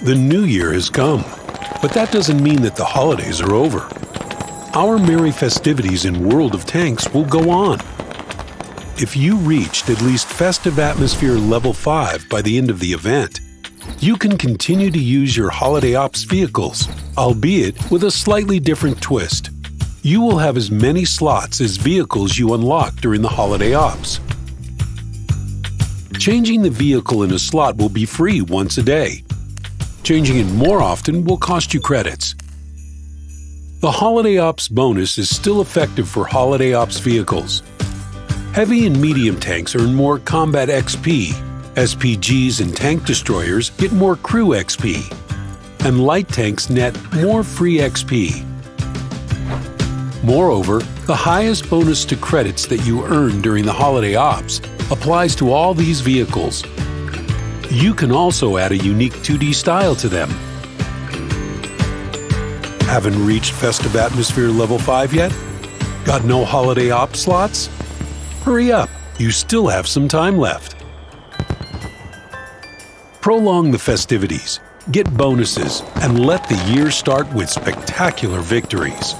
The new year has come, but that doesn't mean that the holidays are over. Our merry festivities in World of Tanks will go on. If you reached at least Festive Atmosphere Level 5 by the end of the event, you can continue to use your Holiday Ops vehicles, albeit with a slightly different twist. You will have as many slots as vehicles you unlock during the Holiday Ops. Changing the vehicle in a slot will be free once a day. Changing it more often will cost you credits. The Holiday Ops bonus is still effective for Holiday Ops vehicles. Heavy and medium tanks earn more combat XP, SPGs and tank destroyers get more crew XP, and light tanks net more free XP. Moreover, the highest bonus to credits that you earn during the holiday ops applies to all these vehicles. You can also add a unique 2D style to them. Haven't reached Festive Atmosphere Level 5 yet? Got no holiday op slots? Hurry up, you still have some time left. Prolong the festivities, get bonuses, and let the year start with spectacular victories.